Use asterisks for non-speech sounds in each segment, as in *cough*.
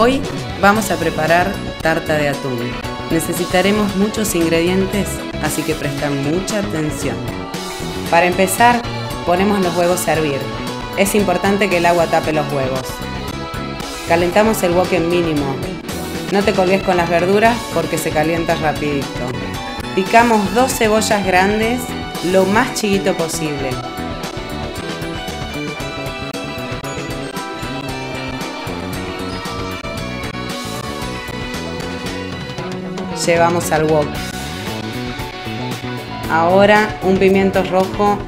Hoy vamos a preparar tarta de atún. Necesitaremos muchos ingredientes, así que presta mucha atención. Para empezar, ponemos los huevos a hervir. Es importante que el agua tape los huevos. Calentamos el wok en mínimo. No te colgues con las verduras porque se calienta rapidito. Picamos dos cebollas grandes lo más chiquito posible. Llevamos al wok. Ahora un pimiento rojo,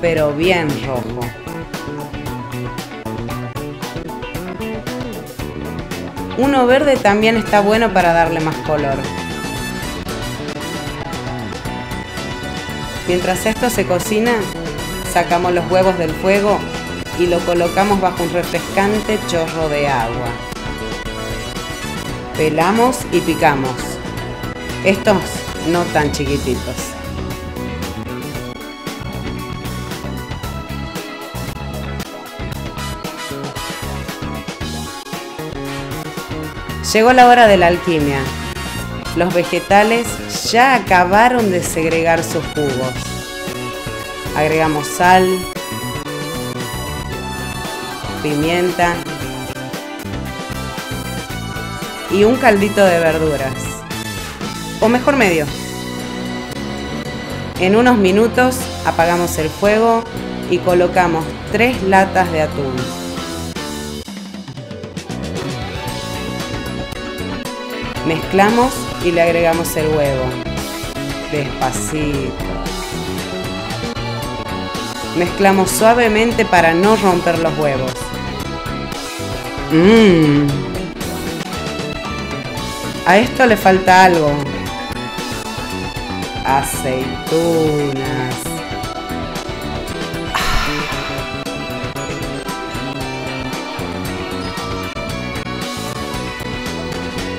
pero bien rojo. Uno verde también está bueno para darle más color. Mientras esto se cocina, sacamos los huevos del fuego y lo colocamos bajo un refrescante chorro de agua pelamos y picamos. Estos no tan chiquititos. Llegó la hora de la alquimia. Los vegetales ya acabaron de segregar sus jugos. Agregamos sal, pimienta, y un caldito de verduras. O mejor medio. En unos minutos apagamos el fuego y colocamos tres latas de atún. Mezclamos y le agregamos el huevo. Despacito. Mezclamos suavemente para no romper los huevos. Mmm. A esto le falta algo. Aceitunas.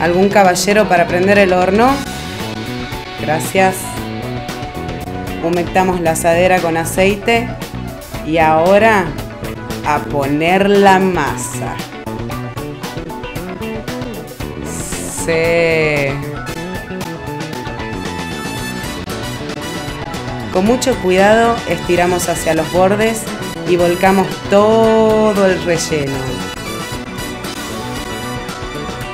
¿Algún caballero para prender el horno? Gracias. Humectamos la asadera con aceite y ahora a poner la masa. Con mucho cuidado estiramos hacia los bordes y volcamos todo el relleno.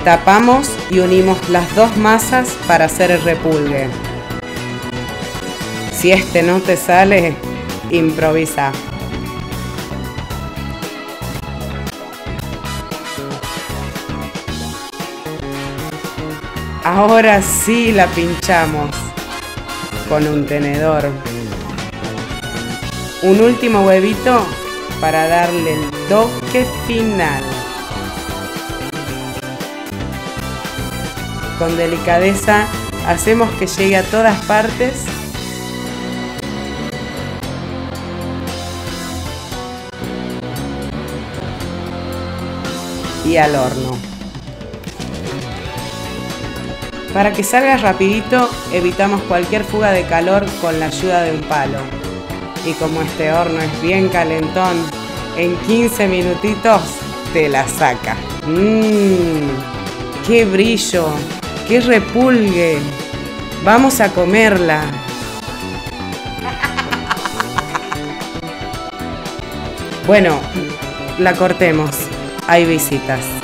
Tapamos y unimos las dos masas para hacer el repulgue. Si este no te sale, improvisa. Ahora sí la pinchamos con un tenedor. Un último huevito para darle el toque final. Con delicadeza hacemos que llegue a todas partes y al horno. Para que salga rapidito, evitamos cualquier fuga de calor con la ayuda de un palo. Y como este horno es bien calentón, en 15 minutitos te la saca. Mmm, qué brillo, qué repulgue. Vamos a comerla. *laughs* Bueno, la cortemos. Hay visitas.